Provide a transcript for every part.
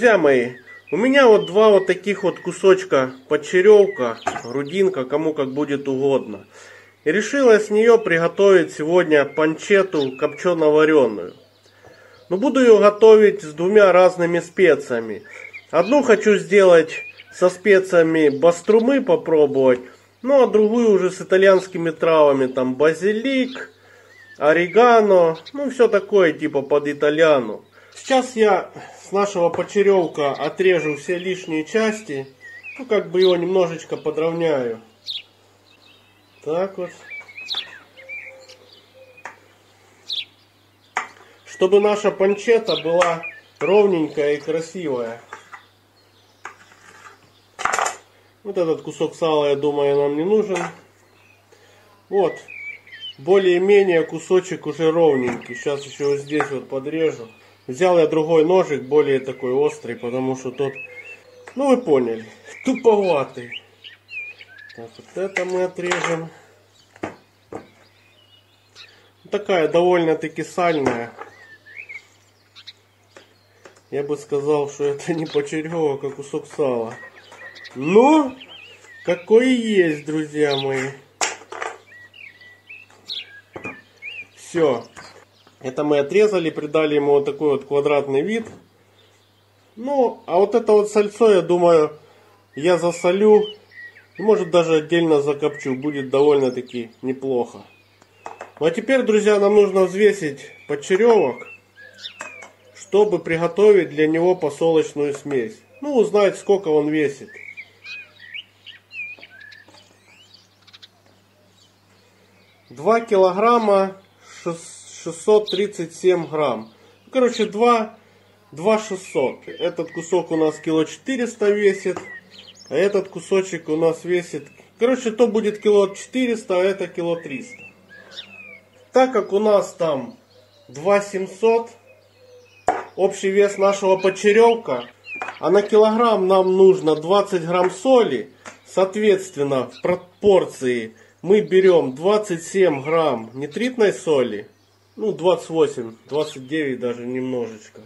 Друзья мои, у меня вот два вот таких вот кусочка подчеревка, грудинка, кому как будет угодно. И решила с нее приготовить сегодня панчету копчено-вареную. Но буду ее готовить с двумя разными специями. Одну хочу сделать со специями баструмы попробовать, ну а другую уже с итальянскими травами, там базилик, орегано, ну все такое типа под итальяну. Сейчас я с нашего почеревка отрежу все лишние части, ну как бы его немножечко подровняю. Так вот. Чтобы наша панчета была ровненькая и красивая. Вот этот кусок сала, я думаю, нам не нужен. Вот. Более-менее кусочек уже ровненький. Сейчас еще вот здесь вот подрежу. Взял я другой ножик, более такой острый, потому что тот, ну вы поняли, туповатый. Так, вот это мы отрежем. Такая довольно-таки сальная. Я бы сказал, что это не почеревок, а кусок сала. Ну, какой есть, друзья мои. Все. Это мы отрезали, придали ему вот такой вот квадратный вид. Ну, а вот это вот сальцо, я думаю, я засолю. Может даже отдельно закопчу. Будет довольно-таки неплохо. Ну а теперь, друзья, нам нужно взвесить почеревок, чтобы приготовить для него посолочную смесь. Ну, узнать, сколько он весит. 2 килограмма 637 грамм. Короче, 2, 2 600. Этот кусок у нас кило 400 весит. А этот кусочек у нас весит... Короче, то будет кило 400, а это кило 300. Так как у нас там 2 700, общий вес нашего почеревка, а на килограмм нам нужно 20 грамм соли, соответственно, в пропорции мы берем 27 грамм нитритной соли, ну 28, 29 даже немножечко.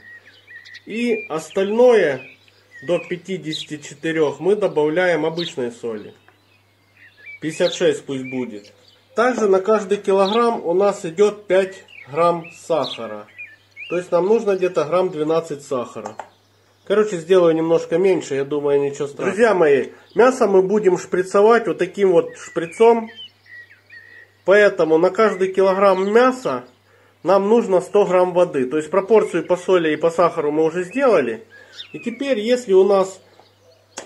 И остальное до 54 мы добавляем обычной соли. 56 пусть будет. Также на каждый килограмм у нас идет 5 грамм сахара. То есть нам нужно где-то грамм 12 сахара. Короче, сделаю немножко меньше, я думаю, ничего страшного. Друзья мои, мясо мы будем шприцовать вот таким вот шприцом. Поэтому на каждый килограмм мяса нам нужно 100 грамм воды. То есть пропорцию по соли и по сахару мы уже сделали. И теперь, если у нас,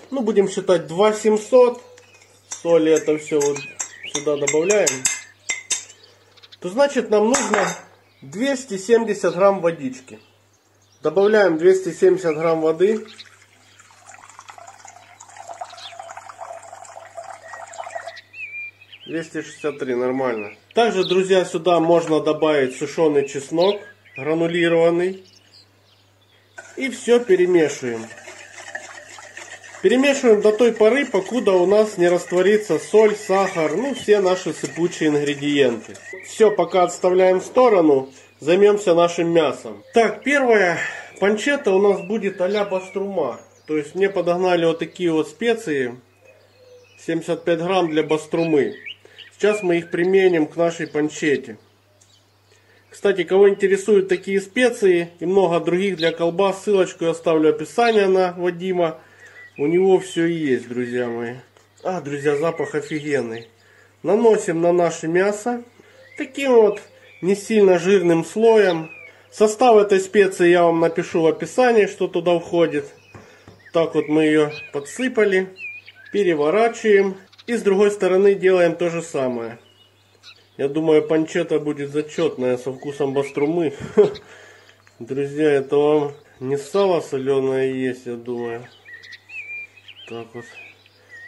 ну будем считать 2700, соли это все вот сюда добавляем, то значит нам нужно 270 грамм водички. Добавляем 270 грамм воды. 263, нормально. Также, друзья, сюда можно добавить сушеный чеснок, гранулированный. И все перемешиваем. Перемешиваем до той поры, покуда у нас не растворится соль, сахар, ну все наши сыпучие ингредиенты. Все, пока отставляем в сторону, займемся нашим мясом. Так, первая панчета у нас будет а-ля баструма. То есть мне подогнали вот такие вот специи. 75 грамм для баструмы. Сейчас мы их применим к нашей панчете. Кстати, кого интересуют такие специи и много других для колбас, ссылочку я оставлю описание на Вадима. У него все есть, друзья мои. А, друзья, запах офигенный. Наносим на наше мясо таким вот не сильно жирным слоем. Состав этой специи я вам напишу в описании, что туда входит. Так вот мы ее подсыпали. Переворачиваем. И с другой стороны делаем то же самое. Я думаю, панчета будет зачетная со вкусом баструмы. Друзья, это вам не сало соленое есть, я думаю. Так вот.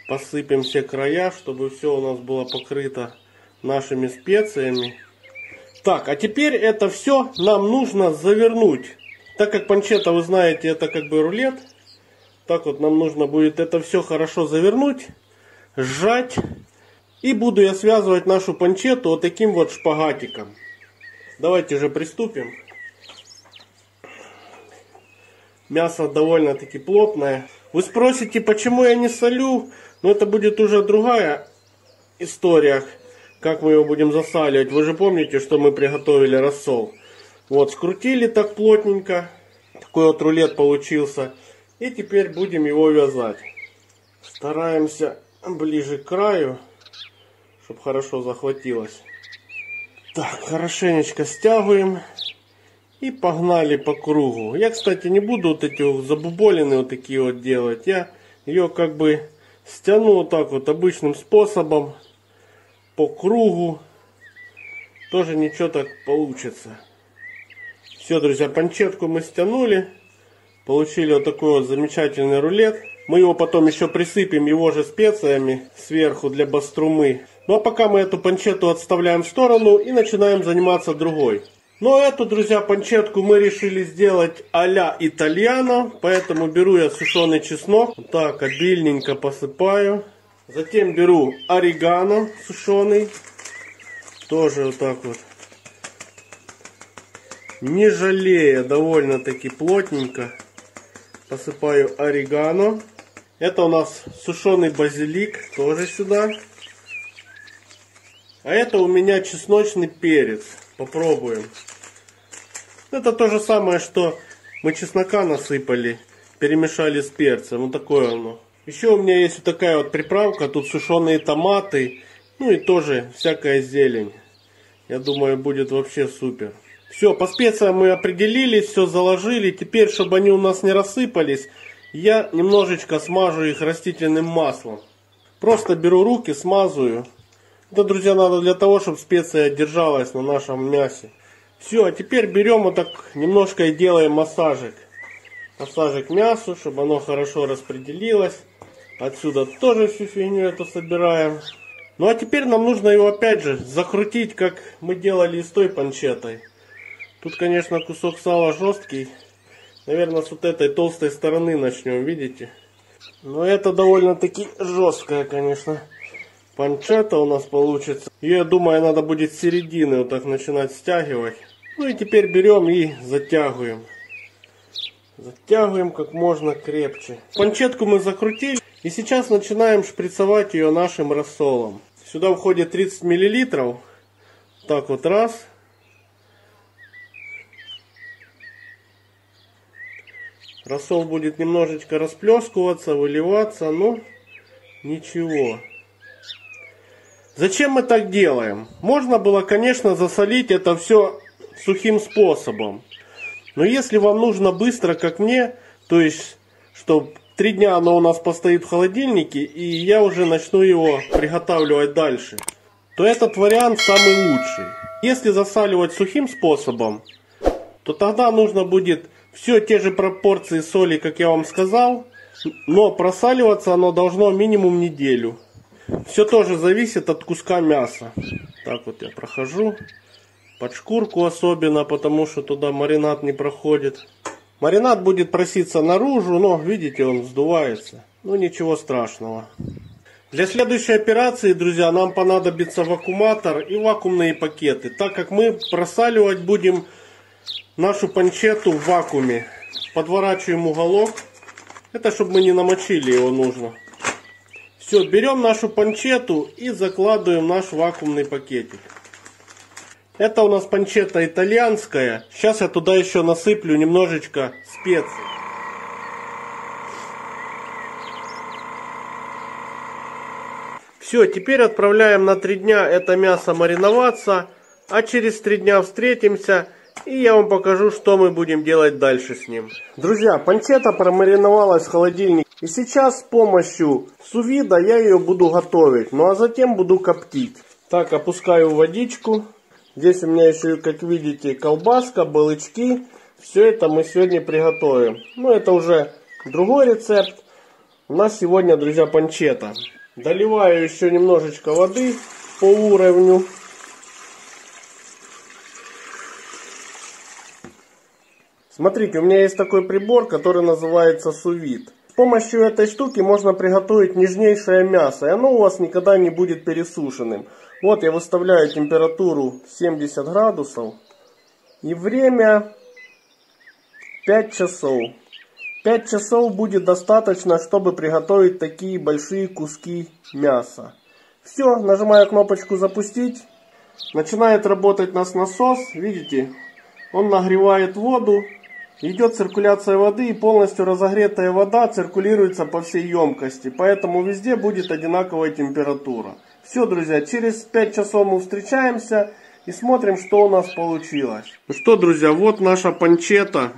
Посыпем все края, чтобы все у нас было покрыто нашими специями. Так, а теперь это все нам нужно завернуть. Так как панчета, вы знаете, это как бы рулет. Так вот нам нужно будет это все хорошо завернуть сжать. И буду я связывать нашу панчету вот таким вот шпагатиком. Давайте же приступим. Мясо довольно-таки плотное. Вы спросите, почему я не солю? Но это будет уже другая история, как мы его будем засаливать. Вы же помните, что мы приготовили рассол. Вот, скрутили так плотненько. Такой вот рулет получился. И теперь будем его вязать. Стараемся ближе к краю, чтобы хорошо захватилось. Так, хорошенечко стягиваем. И погнали по кругу. Я, кстати, не буду вот эти вот забуболины вот такие вот делать. Я ее как бы стяну вот так вот обычным способом. По кругу. Тоже ничего так получится. Все, друзья, панчетку мы стянули. Получили вот такой вот замечательный рулет. Мы его потом еще присыпем его же специями сверху для баструмы. Ну а пока мы эту панчету отставляем в сторону и начинаем заниматься другой. Но эту, друзья, панчетку мы решили сделать а-ля итальяно. Поэтому беру я сушеный чеснок. Вот так, обильненько посыпаю. Затем беру орегано сушеный. Тоже вот так вот. Не жалея, довольно-таки плотненько посыпаю орегано. Это у нас сушеный базилик, тоже сюда. А это у меня чесночный перец. Попробуем. Это то же самое, что мы чеснока насыпали, перемешали с перцем. Вот такое оно. Еще у меня есть вот такая вот приправка. Тут сушеные томаты. Ну и тоже всякая зелень. Я думаю, будет вообще супер. Все, по специям мы определились, все заложили. Теперь, чтобы они у нас не рассыпались, я немножечко смажу их растительным маслом. Просто беру руки, смазываю. Это, друзья, надо для того, чтобы специя держалась на нашем мясе. Все, а теперь берем вот так немножко и делаем массажик. Массажик мясу, чтобы оно хорошо распределилось. Отсюда тоже всю фигню эту собираем. Ну а теперь нам нужно его опять же закрутить, как мы делали с той панчетой. Тут, конечно, кусок сала жесткий. Наверное, с вот этой толстой стороны начнем, видите? Но это довольно-таки жесткая, конечно, панчета у нас получится. Ее, я думаю, надо будет с середины вот так начинать стягивать. Ну и теперь берем и затягиваем. Затягиваем как можно крепче. Панчетку мы закрутили. И сейчас начинаем шприцевать ее нашим рассолом. Сюда входит 30 миллилитров. Так вот раз. Рассол будет немножечко расплескиваться, выливаться, но ничего. Зачем мы так делаем? Можно было, конечно, засолить это все сухим способом. Но если вам нужно быстро, как мне, то есть, чтобы три дня оно у нас постоит в холодильнике, и я уже начну его приготавливать дальше, то этот вариант самый лучший. Если засаливать сухим способом, то тогда нужно будет все те же пропорции соли, как я вам сказал, но просаливаться оно должно минимум неделю. Все тоже зависит от куска мяса. Так вот я прохожу. Под шкурку особенно, потому что туда маринад не проходит. Маринад будет проситься наружу, но видите, он сдувается. Ну ничего страшного. Для следующей операции, друзья, нам понадобится вакууматор и вакуумные пакеты, так как мы просаливать будем нашу панчету в вакууме. Подворачиваем уголок. Это чтобы мы не намочили его нужно. Все, берем нашу панчету и закладываем наш вакуумный пакетик. Это у нас панчета итальянская. Сейчас я туда еще насыплю немножечко специй. Все, теперь отправляем на три дня это мясо мариноваться. А через три дня встретимся и я вам покажу, что мы будем делать дальше с ним. Друзья, панчета промариновалась в холодильнике. И сейчас с помощью сувида я ее буду готовить. Ну а затем буду коптить. Так, опускаю водичку. Здесь у меня еще, как видите, колбаска, балычки. Все это мы сегодня приготовим. Ну это уже другой рецепт. У нас сегодня, друзья, панчета. Доливаю еще немножечко воды по уровню. Смотрите, у меня есть такой прибор, который называется сувид. С помощью этой штуки можно приготовить нежнейшее мясо, и оно у вас никогда не будет пересушенным. Вот я выставляю температуру 70 градусов и время 5 часов. 5 часов будет достаточно, чтобы приготовить такие большие куски мяса. Все, нажимаю кнопочку запустить. Начинает работать нас насос. Видите, он нагревает воду. Идет циркуляция воды и полностью разогретая вода циркулируется по всей емкости. Поэтому везде будет одинаковая температура. Все, друзья, через 5 часов мы встречаемся и смотрим, что у нас получилось. Ну что, друзья, вот наша панчета.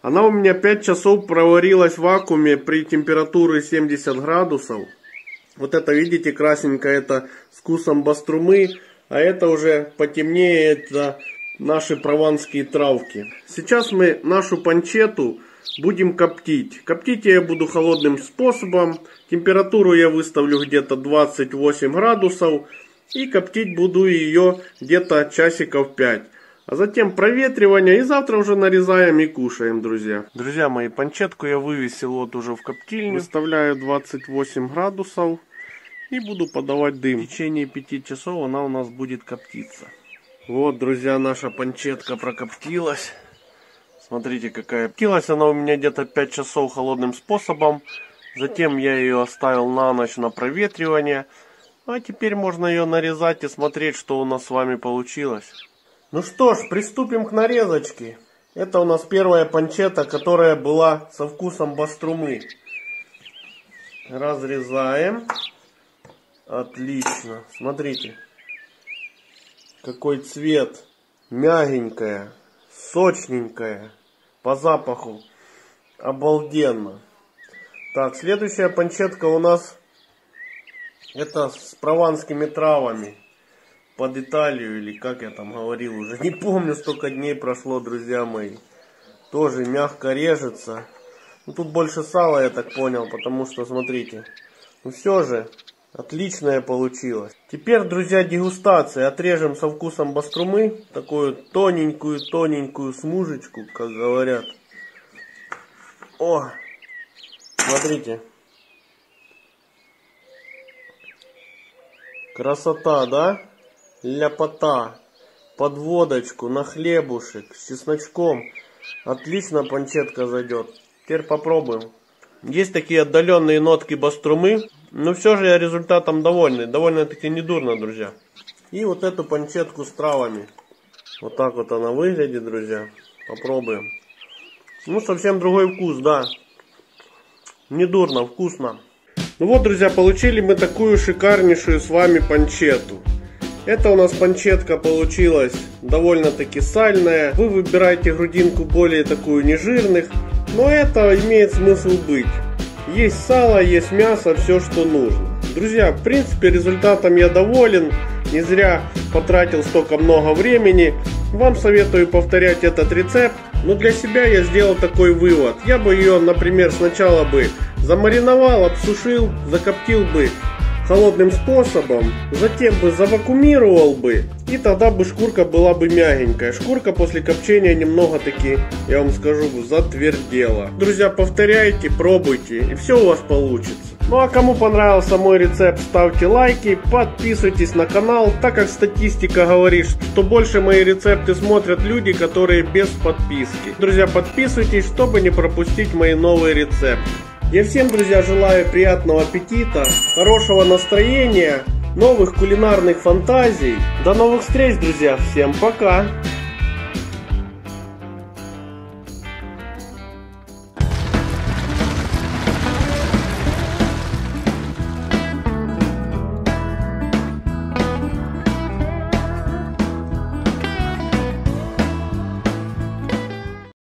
Она у меня 5 часов проварилась в вакууме при температуре 70 градусов. Вот это, видите, красненькое, это с вкусом баструмы, а это уже потемнее, это наши прованские травки. Сейчас мы нашу панчету будем коптить. Коптить я буду холодным способом. Температуру я выставлю где-то 28 градусов. И коптить буду ее где-то часиков 5. А затем проветривание и завтра уже нарезаем и кушаем, друзья. Друзья мои, панчетку я вывесил вот уже в коптильню. Выставляю 28 градусов и буду подавать дым. В течение 5 часов она у нас будет коптиться. Вот, друзья, наша панчетка прокоптилась. Смотрите, какая. Коптилась она у меня где-то 5 часов холодным способом. Затем я ее оставил на ночь на проветривание. А теперь можно ее нарезать и смотреть, что у нас с вами получилось. Ну что ж, приступим к нарезочке. Это у нас первая панчета, которая была со вкусом баструмы. Разрезаем. Отлично. Смотрите. Какой цвет. Мягенькая. Сочненькая. По запаху. Обалденно. Так, следующая панчетка у нас это с прованскими травами под Италию, или как я там говорил, уже не помню, столько дней прошло, друзья мои. Тоже мягко режется. Ну, тут больше сала, я так понял, потому что, смотрите, ну все же, отличное получилось. Теперь, друзья, дегустация. Отрежем со вкусом баструмы, такую тоненькую-тоненькую смужечку, как говорят. О, смотрите. Красота, да? ляпота, под водочку, на хлебушек, с чесночком. Отлично панчетка зайдет. Теперь попробуем. Есть такие отдаленные нотки баструмы, но все же я результатом довольный. Довольно-таки недурно, друзья. И вот эту панчетку с травами. Вот так вот она выглядит, друзья. Попробуем. Ну, совсем другой вкус, да. Недурно, вкусно. Ну вот, друзья, получили мы такую шикарнейшую с вами панчету. Это у нас панчетка получилась довольно-таки сальная. Вы выбираете грудинку более такую нежирных, но это имеет смысл быть. Есть сало, есть мясо, все что нужно. Друзья, в принципе результатом я доволен. Не зря потратил столько много времени. Вам советую повторять этот рецепт. Но для себя я сделал такой вывод. Я бы ее, например, сначала бы замариновал, обсушил, закоптил бы холодным способом, затем бы завакумировал бы, и тогда бы шкурка была бы мягенькая. Шкурка после копчения немного таки, я вам скажу, затвердела. Друзья, повторяйте, пробуйте, и все у вас получится. Ну а кому понравился мой рецепт, ставьте лайки, подписывайтесь на канал, так как статистика говорит, что больше мои рецепты смотрят люди, которые без подписки. Друзья, подписывайтесь, чтобы не пропустить мои новые рецепты. Я всем, друзья, желаю приятного аппетита, хорошего настроения, новых кулинарных фантазий. До новых встреч, друзья. Всем пока.